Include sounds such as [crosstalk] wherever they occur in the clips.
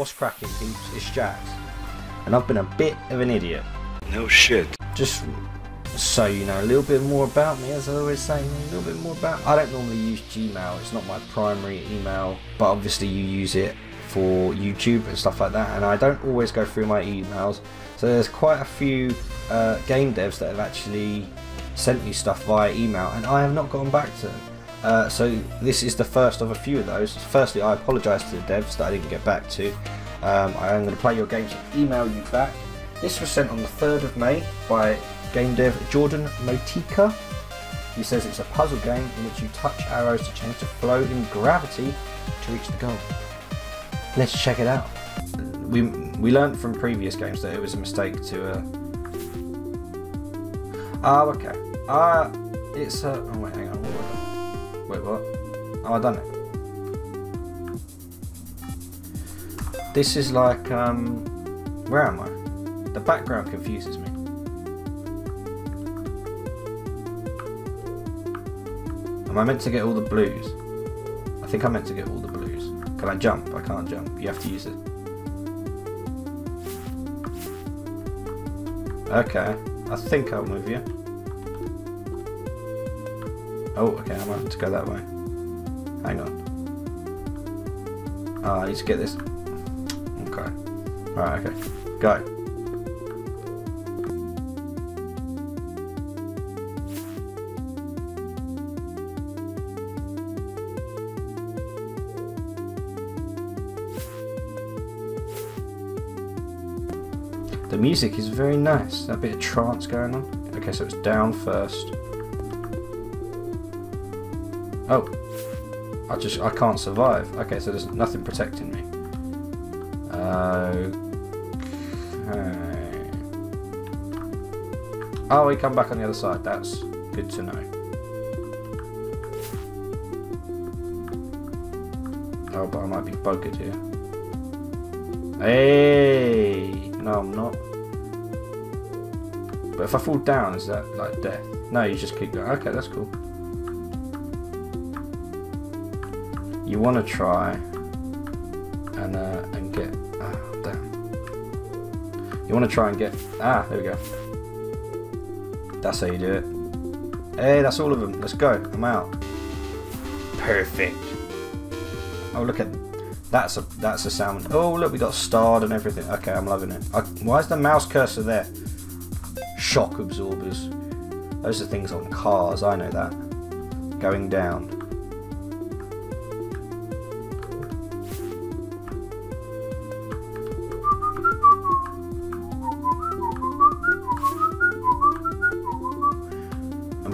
What's cracking, peeps? It's Jax. And I've been a bit of an idiot. No shit. Just so you know a little bit more about me, as I always say, a little bit more about. I don't normally use Gmail, it's not my primary email, but obviously you use it for YouTube and stuff like that, and I don't always go through my emails. So there's quite a few uh, game devs that have actually sent me stuff via email, and I have not gotten back to them. Uh, so this is the first of a few of those. Firstly, I apologise to the devs that I didn't get back to. Um, I am going to play your games and email you back. This was sent on the 3rd of May by game dev Jordan Motika. He says it's a puzzle game in which you touch arrows to change the flow in gravity to reach the goal. Let's check it out. We we learned from previous games that it was a mistake to. Uh... Oh, okay. Ah, uh, it's a. Oh wait, Wait, what? Oh, I done it. This is like um. Where am I? The background confuses me. Am I meant to get all the blues? I think I'm meant to get all the blues. Can I jump? I can't jump. You have to use it. Okay. I think I'm with you. Oh, okay, I'm meant to go that way. Hang on. Ah, I need to get this. Okay. Alright, okay. Go. The music is very nice. That bit of trance going on. Okay, so it's down first. Oh. I just, I can't survive. Okay, so there's nothing protecting me. Okay. Oh, we come back on the other side. That's good to know. Oh, but I might be buggered here. Hey! No, I'm not. But if I fall down, is that like death? No, you just keep going. Okay, that's cool. You want to try and uh, and get. Ah, damn. You want to try and get. Ah, there we go. That's how you do it. Hey, that's all of them. Let's go. I'm out. Perfect. Oh, look at that's a that's a sound. Oh look, we got starred and everything. Okay, I'm loving it. I, why is the mouse cursor there? Shock absorbers. Those are things on cars. I know that. Going down.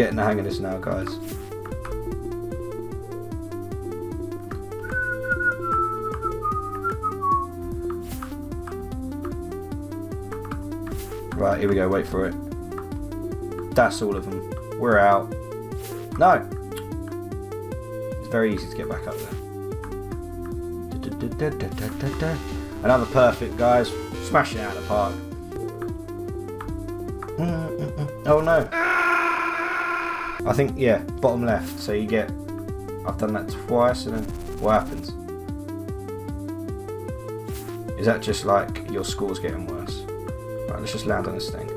Getting the hang of this now, guys. Right, here we go, wait for it. That's all of them. We're out. No! It's very easy to get back up there. Another perfect, guys. Smashing out of the park. Oh no. I think, yeah, bottom left. So you get... I've done that twice and then what happens? Is that just like your score's getting worse? Right, let's just land on this thing.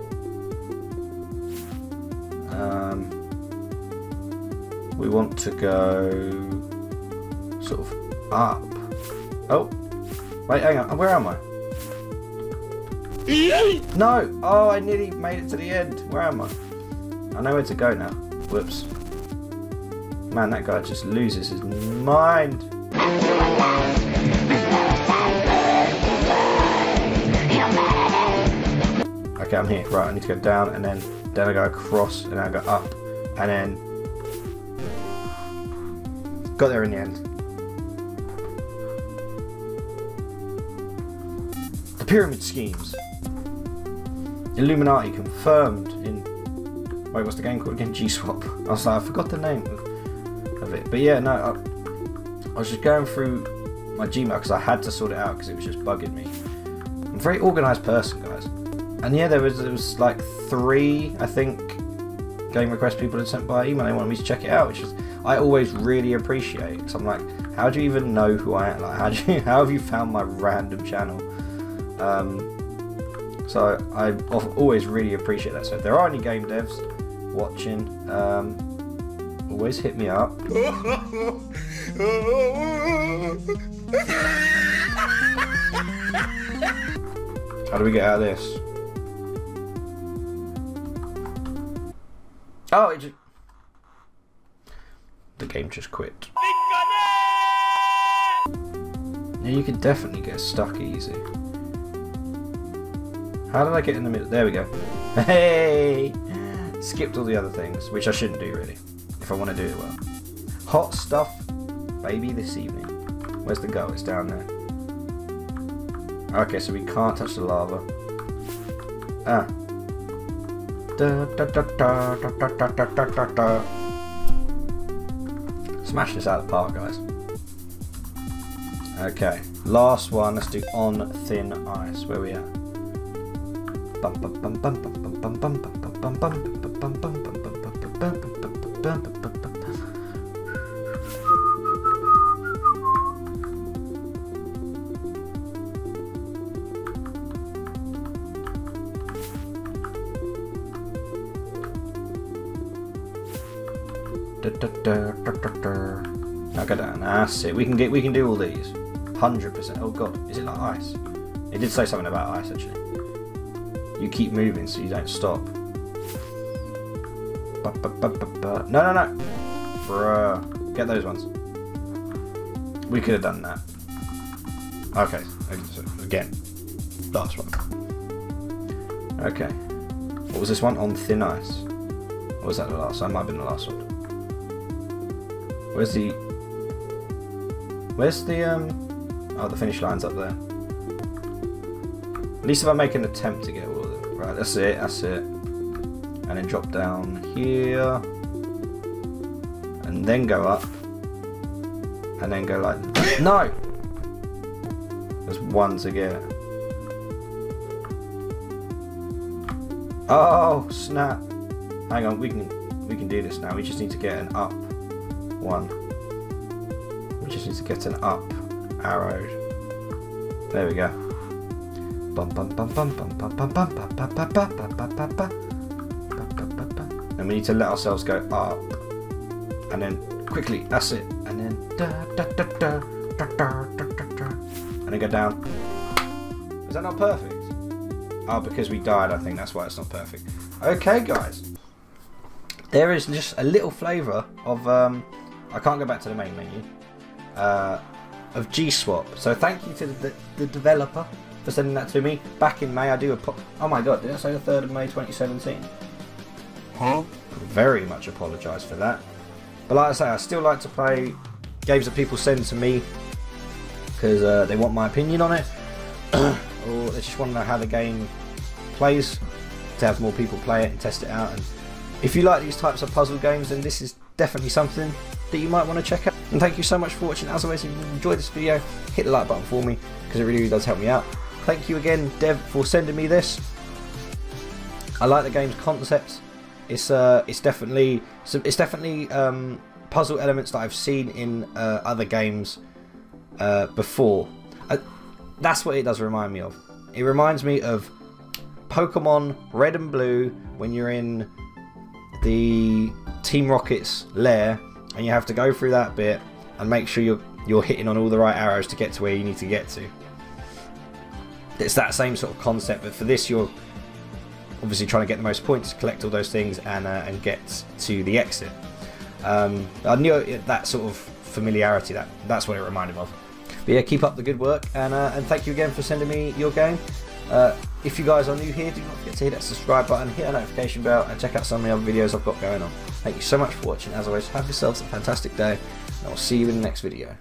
Um, we want to go sort of up. Oh, wait, hang on. Where am I? No! Oh, I nearly made it to the end. Where am I? I know where to go now. Whoops. Man, that guy just loses his mind. Okay, I'm here. Right, I need to go down and then then I go across and then I go up and then got there in the end. The pyramid schemes. Illuminati confirmed in wait, what's the game called again? G Swap. I was like, I forgot the name of, it, but yeah, no, I, I was just going through my Gmail because I had to sort it out because it was just bugging me. I'm a very organised person, guys. And yeah, there was there was like three, I think, game request people had sent by email. They wanted me to check it out, which is I always really appreciate. Cause I'm like, how do you even know who I am? Like, how do you, [laughs] how have you found my random channel? Um, so I always really appreciate that. So if there are any game devs watching, um, always hit me up. How do we get out of this? Oh, it just... The game just quit. You could definitely get stuck easy. How did I get in the middle? There we go. Hey! Skipped all the other things, which I shouldn't do really, if I want to do it well. Hot stuff, baby, this evening. Where's the go? It's down there. Okay, so we can't touch the lava. Ah. Da, da, da, da, da, da, da, da, da, da. Smash this out of the park, guys. Okay, last one. Let's do on thin ice. Where we at? Bum bum bum bum bum bum bum bum bum bum bum Okay, then. I see. We can get. We can do all these. Hundred percent. Oh god, is it like ice? It did say something about ice actually. You keep moving, so you don't stop. No, no, no. Bruh. Get those ones. We could have done that. Okay. Again. Last one. Okay. What was this one? On thin ice. Or was that the last? That might have been the last one. Where's the... Where's the, um... Oh, the finish line's up there. At least if I make an attempt to get all of them. Right, that's it, that's it. And then drop down here. And then go up. And then go like... No! One to get. Oh, snap. Hang on, we can we can do this now. We just need to get an up one. We just need to get an up arrow. There we go. Bum bum bum bum bum bum bum bum bum bum bum bum bum bum and we need to let ourselves go up and then quickly that's it and then da da da da da da da da da and then go down is that not perfect oh because we died I think that's why it's not perfect okay guys there is just a little flavour of um, I can't go back to the main menu uh, of GSwap. So thank you to the, the, developer for sending that to me back in May. I do a pop. oh my god, did I say the third of May 2017? Huh? Very much apologise for that. But like I say, I still like to play games that people send to me because uh, they want my opinion on it, [clears throat] or they just want to know how the game plays to have more people play it and test it out. And if you like these types of puzzle games, then this is definitely something that you might want to check out. And thank you so much for watching. As always, if you enjoyed this video, hit the like button for me because it really, really does help me out. Thank you again, Dev, for sending me this. I like the game's concept. It's uh, it's definitely it's definitely um, puzzle elements that I've seen in uh, other games uh, before. I, that's what it does remind me of. It reminds me of Pokemon Red and Blue when you're in the Team Rocket's lair and you have to go through that bit and make sure you're you're hitting on all the right arrows to get to where you need to get to. It's that same sort of concept, but for this you're obviously trying to get the most points, collect all those things, and uh, and get to the exit. Um, I knew that sort of familiarity. That that's what it reminded me of. But yeah, keep up the good work, and uh, and thank you again for sending me your game. Uh, if you guys are new here, do not forget to hit that subscribe button, hit that notification bell, and check out some of the other videos I've got going on. Thank you so much for watching. As always, have yourselves a fantastic day, and I'll see you in the next video.